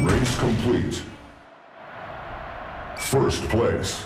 Race complete. First place.